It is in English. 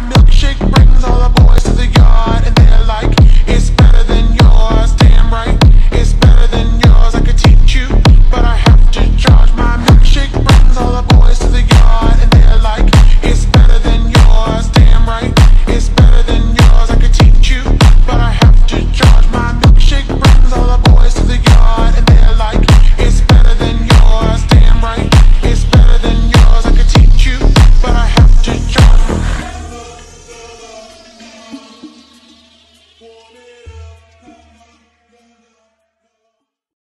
миллион morning.